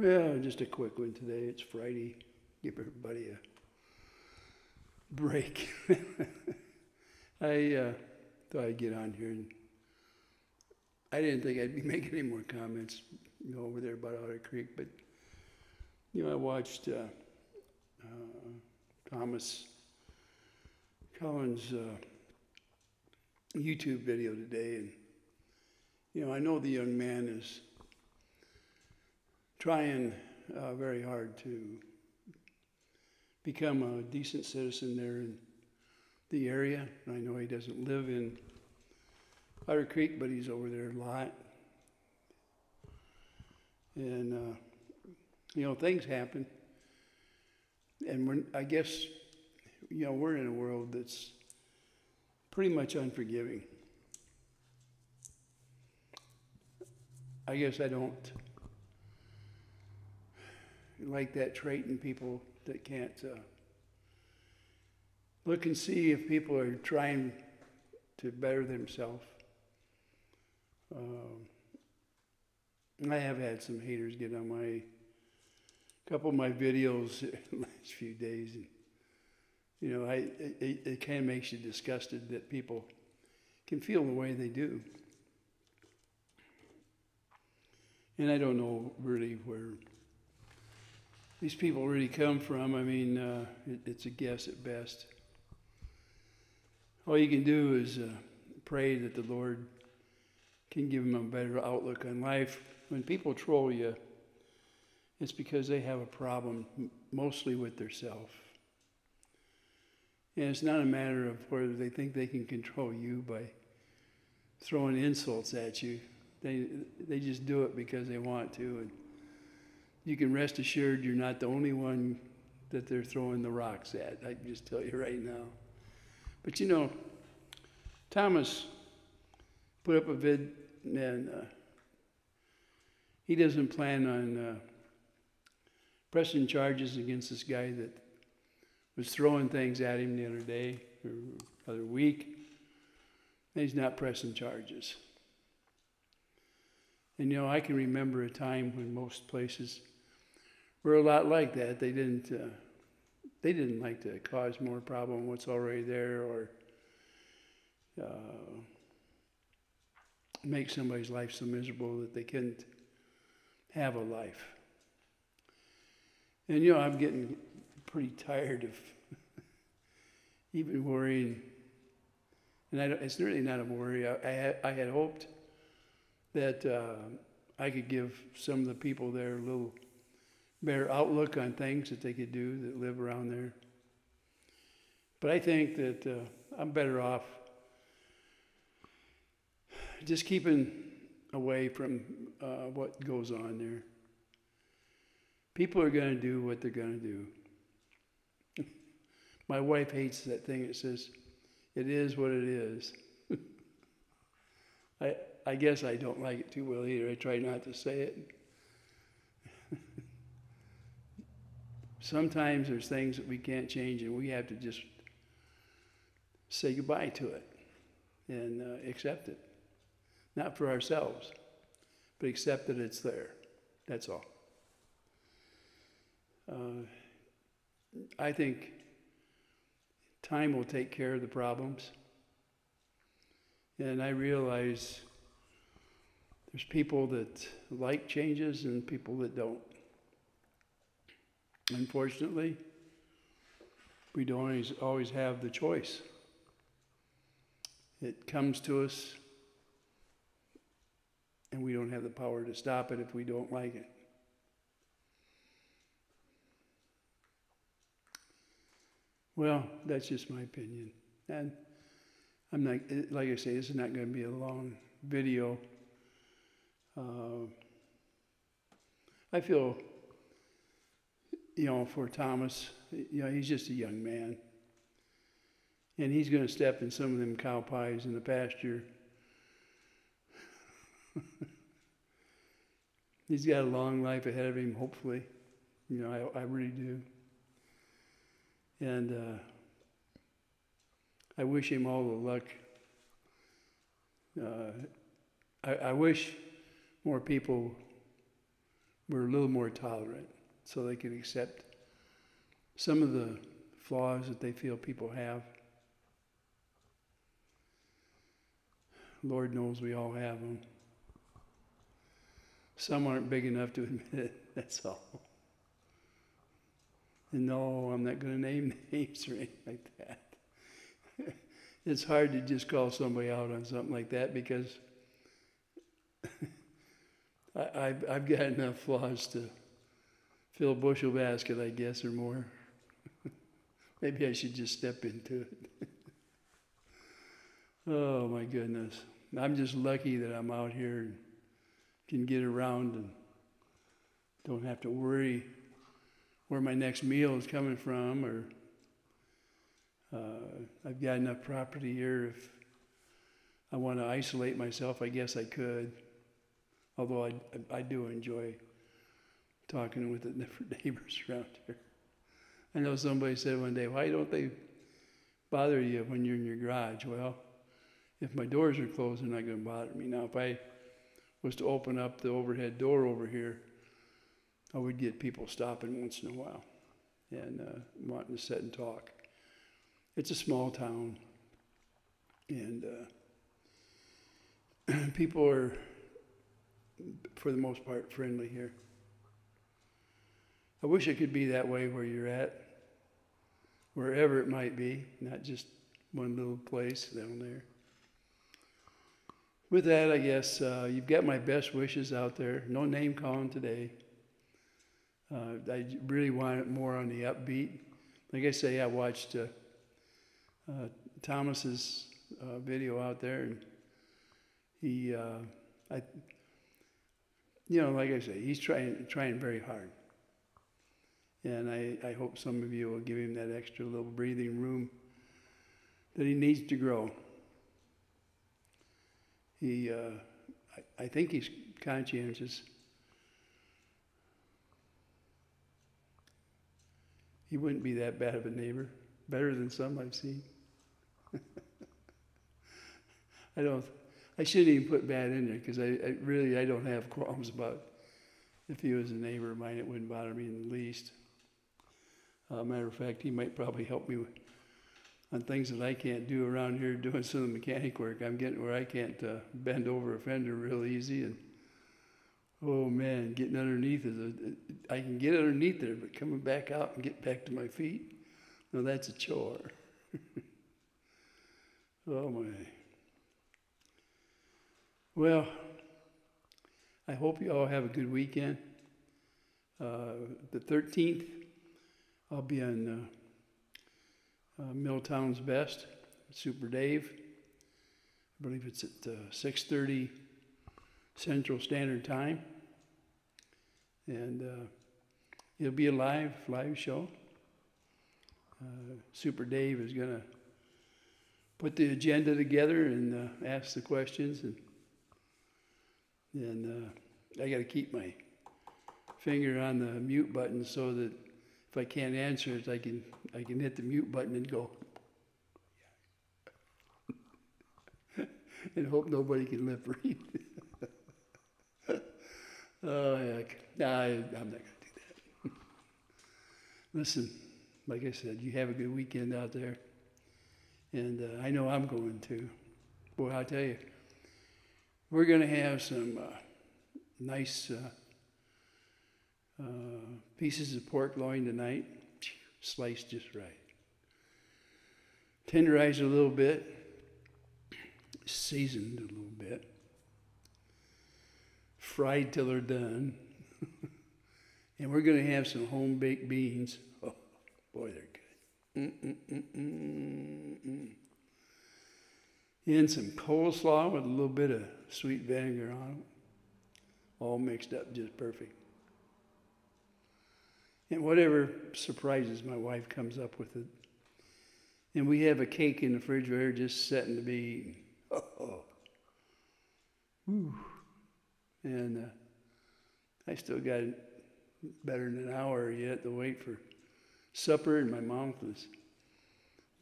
Well, just a quick one today. It's Friday. Give everybody a break. I uh, thought I'd get on here and I didn't think I'd be making any more comments, you know, over there about Otter Creek, but you know, I watched uh, uh, Thomas Collins' uh, YouTube video today, and you know, I know the young man is trying uh, very hard to become a decent citizen there in the area. I know he doesn't live in Otter Creek, but he's over there a lot. And, uh, you know, things happen. And we're, I guess, you know, we're in a world that's pretty much unforgiving. I guess I don't like that trait in people that can't uh, look and see if people are trying to better themselves. Um, I have had some haters get on my couple of my videos the last few days, and you know, I it, it kind of makes you disgusted that people can feel the way they do. And I don't know really where these people really come from. I mean, uh, it, it's a guess at best. All you can do is uh, pray that the Lord can give them a better outlook on life. When people troll you, it's because they have a problem, mostly with their self. And it's not a matter of whether they think they can control you by throwing insults at you. They, they just do it because they want to. And you can rest assured you're not the only one that they're throwing the rocks at. I can just tell you right now. But you know, Thomas put up a vid and uh, he doesn't plan on uh, pressing charges against this guy that was throwing things at him the other day or other week. He's not pressing charges. And you know, I can remember a time when most places were a lot like that. They didn't uh, they didn't like to cause more problem what's already there or uh, make somebody's life so miserable that they couldn't have a life. And you know, I'm getting pretty tired of even worrying. And I don't. it's really not a worry. I, I, had, I had hoped that uh, I could give some of the people there a little better outlook on things that they could do that live around there. But I think that uh, I'm better off just keeping away from uh, what goes on there. People are going to do what they're going to do. My wife hates that thing that says, it is what it is. I, I guess I don't like it too well either. I try not to say it. Sometimes there's things that we can't change and we have to just say goodbye to it and uh, accept it. Not for ourselves, but accept that it's there. That's all. Uh, I think time will take care of the problems. And I realize there's people that like changes and people that don't. Unfortunately, we don't always, always have the choice. It comes to us, and we don't have the power to stop it if we don't like it. Well, that's just my opinion. And I'm not, like I say, this is not going to be a long video. Uh, I feel you know, for Thomas, you know, he's just a young man. And he's going to step in some of them cow pies in the pasture. he's got a long life ahead of him, hopefully. You know, I, I really do. And uh, I wish him all the luck. Uh, I, I wish more people were a little more tolerant so they can accept some of the flaws that they feel people have. Lord knows we all have them. Some aren't big enough to admit it, that's all. And no, I'm not going to name names or anything like that. it's hard to just call somebody out on something like that because I, I've, I've got enough flaws to fill a bushel basket, I guess, or more. Maybe I should just step into it. oh my goodness. I'm just lucky that I'm out here and can get around and don't have to worry where my next meal is coming from or uh, I've got enough property here if I want to isolate myself, I guess I could. Although I, I do enjoy talking with the different neighbors around here. I know somebody said one day, why don't they bother you when you're in your garage? Well, if my doors are closed, they're not going to bother me. Now, if I was to open up the overhead door over here, I would get people stopping once in a while and uh, wanting to sit and talk. It's a small town, and uh, people are, for the most part, friendly here. I wish it could be that way where you're at, wherever it might be, not just one little place down there. With that, I guess uh, you've got my best wishes out there. No name calling today. Uh, I really want it more on the upbeat. Like I say, I watched uh, uh Thomas's uh, video out there, and he, uh, I, you know, like I say, he's trying trying very hard. And I, I hope some of you will give him that extra little breathing room that he needs to grow. He, uh, I, I think he's conscientious. He wouldn't be that bad of a neighbor, better than some I've seen. I don't, I shouldn't even put bad in there because I, I, really, I don't have qualms about if he was a neighbor of mine, it wouldn't bother me in the least. Uh, matter of fact, he might probably help me on things that I can't do around here doing some of the mechanic work. I'm getting where I can't uh, bend over a fender real easy. And oh man, getting underneath is a, I can get underneath there, but coming back out and get back to my feet, no, that's a chore. oh my. Well, I hope you all have a good weekend. Uh, the 13th, I'll be on uh, uh, Milltown's Best, Super Dave. I believe it's at uh, 6:30 Central Standard Time, and uh, it'll be a live live show. Uh, Super Dave is going to put the agenda together and uh, ask the questions, and and I got to keep my finger on the mute button so that if I can't answer it, I can, I can hit the mute button and go. and hope nobody can lip read. oh, heck. I, I'm not going to do that. Listen, like I said, you have a good weekend out there. And uh, I know I'm going to. Boy, i tell you, we're going to have some uh, nice. Uh, uh, pieces of pork loin tonight, sliced just right. Tenderized a little bit, seasoned a little bit, fried till they're done. and we're going to have some home baked beans. Oh, boy, they're good. And some coleslaw with a little bit of sweet vinegar on it. All mixed up just perfect. And whatever surprises my wife comes up with it. And we have a cake in the refrigerator just setting to be eaten. Oh. Whew. And uh, I still got better than an hour yet to wait for supper, and my mouth is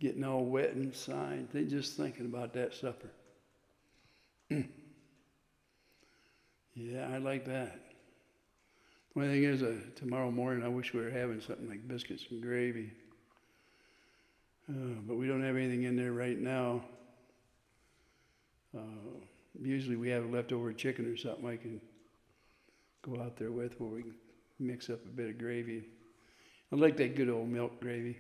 getting all wet inside. They just thinking about that supper. yeah, I like that. The only thing is, uh, tomorrow morning, I wish we were having something like biscuits and gravy. Uh, but we don't have anything in there right now. Uh, usually we have a leftover chicken or something I can go out there with where we can mix up a bit of gravy. I like that good old milk gravy.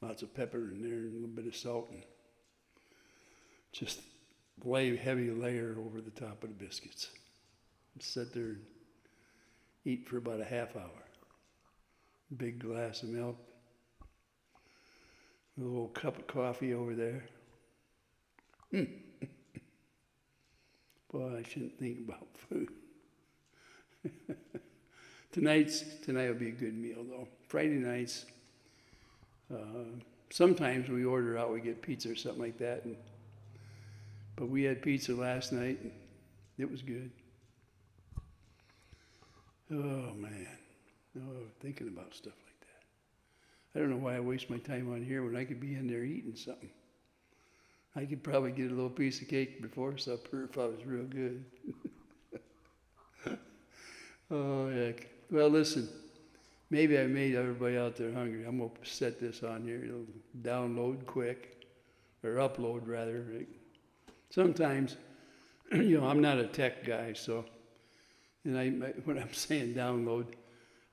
Lots of pepper in there and a little bit of salt and just lay a heavy layer over the top of the biscuits. Sit there and eat for about a half hour. Big glass of milk. A little cup of coffee over there. Mm. Boy, I shouldn't think about food. Tonight's tonight will be a good meal though. Friday nights, uh, sometimes we order out. We get pizza or something like that. And, but we had pizza last night. And it was good. Oh man, oh, thinking about stuff like that. I don't know why I waste my time on here when I could be in there eating something. I could probably get a little piece of cake before supper if I was real good. oh heck. Well, listen. Maybe I made everybody out there hungry. I'm gonna set this on here. It'll download quick, or upload rather. Sometimes, you know, I'm not a tech guy, so and I, when I'm saying download,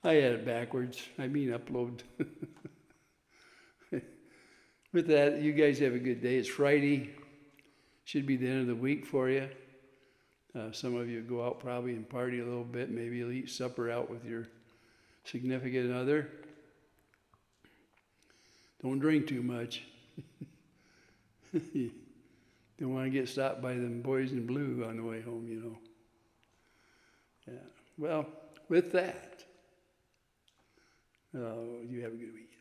I had it backwards. I mean upload. With that, you guys have a good day. It's Friday. Should be the end of the week for you. Uh, some of you go out probably and party a little bit. Maybe you'll eat supper out with your significant other. Don't drink too much. don't want to get stopped by them boys in blue on the way home, you know. Yeah. Well, with that, uh, you have a good week.